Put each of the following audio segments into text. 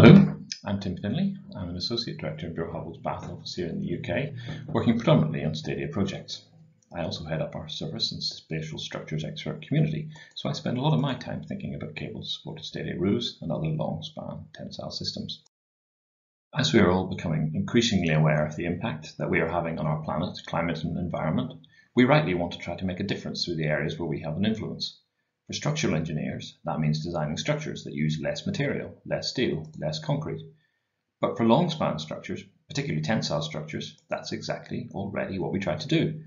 Hello, I'm Tim Finlay. I'm an Associate Director in Buro Happold's Bath office here in the UK, working predominantly on Stadia projects. I also head up our service and Spatial Structures expert community, so I spend a lot of my time thinking about cable-supported Stadia roofs and other long-span tensile systems. As we are all becoming increasingly aware of the impact that we are having on our planet, climate and environment, we rightly want to try to make a difference through the areas where we have an influence. For structural engineers, that means designing structures that use less material, less steel, less concrete. But for long span structures, particularly tensile structures, that's exactly already what we try to do.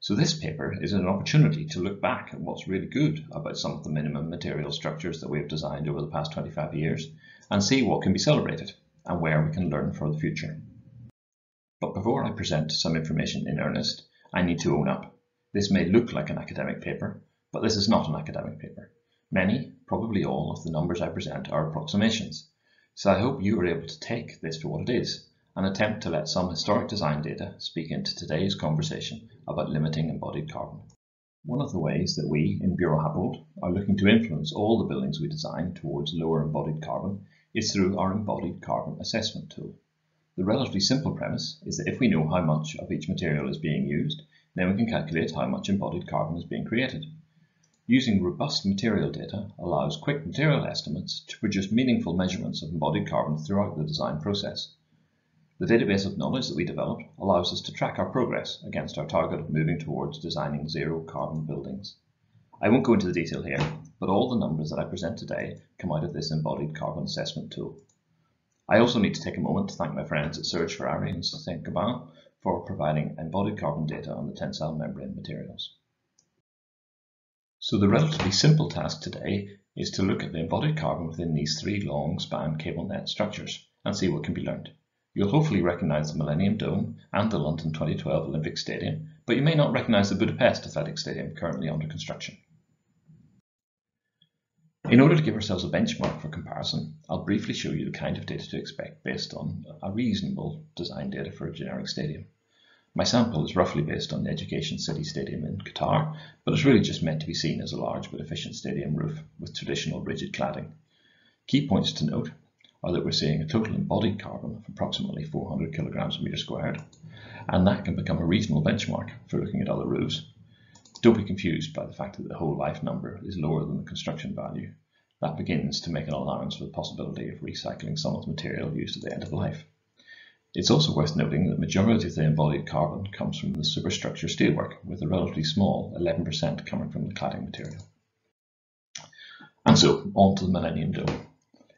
So this paper is an opportunity to look back at what's really good about some of the minimum material structures that we have designed over the past 25 years and see what can be celebrated and where we can learn for the future. But before I present some information in earnest, I need to own up. This may look like an academic paper, but this is not an academic paper. Many, probably all, of the numbers I present are approximations, so I hope you are able to take this for what it is and attempt to let some historic design data speak into today's conversation about limiting embodied carbon. One of the ways that we in Buro Happold are looking to influence all the buildings we design towards lower embodied carbon is through our embodied carbon assessment tool. The relatively simple premise is that if we know how much of each material is being used, then we can calculate how much embodied carbon is being created. Using robust material data allows quick material estimates to produce meaningful measurements of embodied carbon throughout the design process. The database of knowledge that we developed allows us to track our progress against our target of moving towards designing zero carbon buildings. I won't go into the detail here, but all the numbers that I present today come out of this embodied carbon assessment tool. I also need to take a moment to thank my friends at Serge Ferrari and Saint Gobain for providing embodied carbon data on the tensile membrane materials. So the relatively simple task today is to look at the embodied carbon within these three long span cable net structures and see what can be learned. You'll hopefully recognise the Millennium Dome and the London 2012 Olympic Stadium, but you may not recognise the Budapest Athletic Stadium currently under construction. In order to give ourselves a benchmark for comparison, I'll briefly show you the kind of data to expect based on a reasonable design data for a generic stadium. My sample is roughly based on the Education City Stadium in Qatar, but it's really just meant to be seen as a large but efficient stadium roof with traditional rigid cladding. Key points to note are that we're seeing a total embodied carbon of approximately 400 kilograms per metre squared, and that can become a reasonable benchmark for looking at other roofs. Don't be confused by the fact that the whole life number is lower than the construction value. That begins to make an allowance for the possibility of recycling some of the material used at the end of life. It's also worth noting that the majority of the embodied carbon comes from the superstructure steelwork, with a relatively small 11% coming from the cladding material. And so, on to the Millennium Dome.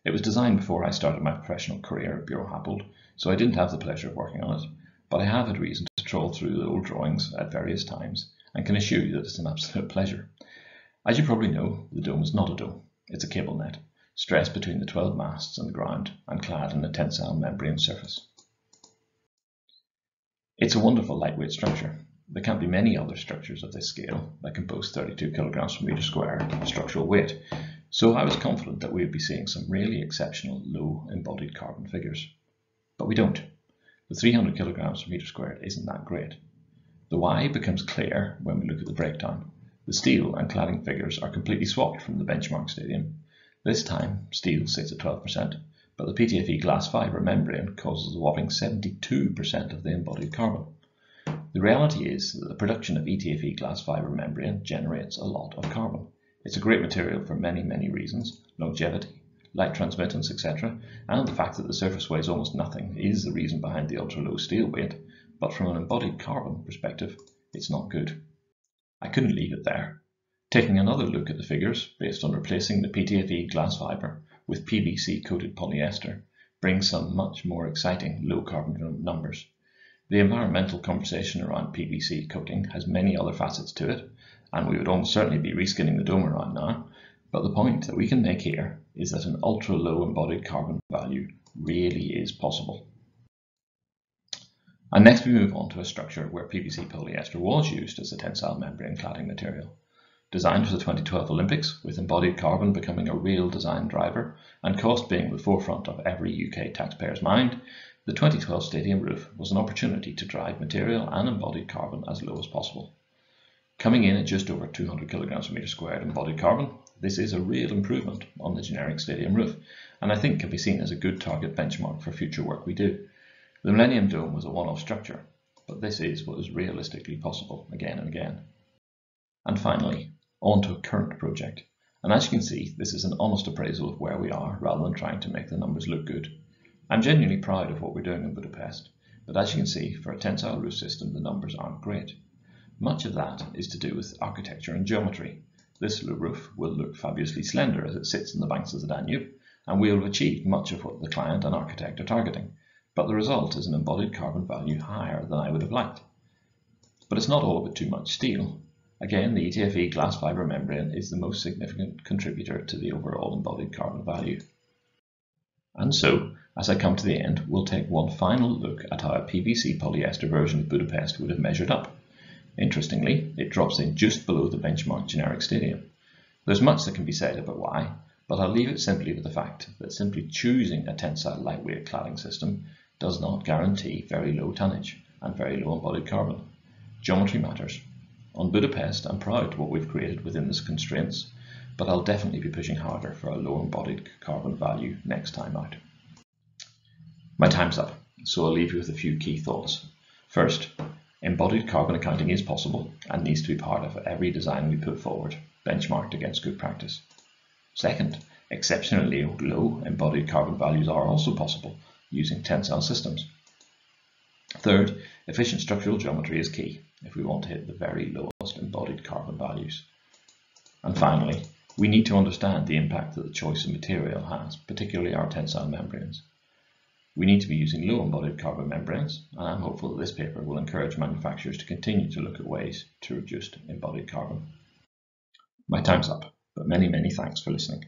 It was designed before I started my professional career at Buro Happold, so I didn't have the pleasure of working on it, but I have had reason to troll through the old drawings at various times, and can assure you that it's an absolute pleasure. As you probably know, the dome is not a dome, it's a cable net, stressed between the 12 masts and the ground, and clad in a tensile membrane surface. It's a wonderful lightweight structure. There can't be many other structures of this scale that can boast 32 kilograms per meter squared structural weight, so I was confident that we would be seeing some really exceptional low embodied carbon figures. But we don't. The 300 kilograms per meter squared isn't that great. The why becomes clear when we look at the breakdown. The steel and cladding figures are completely swapped from the benchmark stadium. This time, steel sits at 12%, but the PTFE glass fibre membrane causes a whopping 72% of the embodied carbon. The reality is that the production of PTFE glass fibre membrane generates a lot of carbon. It's a great material for many, many reasons longevity, light transmittance, etc., and the fact that the surface weighs almost nothing is the reason behind the ultra low steel weight, but from an embodied carbon perspective, it's not good. I couldn't leave it there. Taking another look at the figures based on replacing the PTFE glass fibre with PVC coated polyester brings some much more exciting low carbon numbers. The environmental conversation around PVC coating has many other facets to it, and we would almost certainly be reskinning the dome around now, but the point that we can make here is that an ultra low embodied carbon value really is possible. And next we move on to a structure where PVC polyester was used as a tensile membrane cladding material. Designed for the 2012 Olympics, with embodied carbon becoming a real design driver and cost being the forefront of every UK taxpayer's mind, the 2012 stadium roof was an opportunity to drive material and embodied carbon as low as possible. Coming in at just over 200 kilograms per meter squared embodied carbon, This is a real improvement on the generic stadium roof, and I think can be seen as a good target benchmark for future work we do. The Millennium Dome was a one-off structure, but this is what is realistically possible again and again. And finally, on to a current project. And as you can see, this is an honest appraisal of where we are rather than trying to make the numbers look good. I'm genuinely proud of what we're doing in Budapest, but as you can see, for a tensile roof system, the numbers aren't great. Much of that is to do with architecture and geometry. This roof will look fabulously slender as it sits in the banks of the Danube, and we will have achieved much of what the client and architect are targeting, but the result is an embodied carbon value higher than I would have liked. But it's not all of it too much steel. Again, the PTFE glass fibre membrane is the most significant contributor to the overall embodied carbon value. And so, as I come to the end, we'll take one final look at how a PVC polyester version of Budapest would have measured up. Interestingly, it drops in just below the benchmark generic stadium. There's much that can be said about why, but I'll leave it simply with the fact that simply choosing a tensile lightweight cladding system does not guarantee very low tonnage and very low embodied carbon. Geometry matters. On Budapest, I'm proud of what we've created within these constraints, but I'll definitely be pushing harder for a low embodied carbon value next time out. My time's up, so I'll leave you with a few key thoughts. First, embodied carbon accounting is possible and needs to be part of every design we put forward, benchmarked against good practice. Second, exceptionally low embodied carbon values are also possible using tensile systems. Third, efficient structural geometry is key if we want to hit the very lowest embodied carbon values. And finally, we need to understand the impact that the choice of material has, particularly our tensile membranes. We need to be using low embodied carbon membranes, and I'm hopeful that this paper will encourage manufacturers to continue to look at ways to reduce embodied carbon. My time's up, but many, many thanks for listening.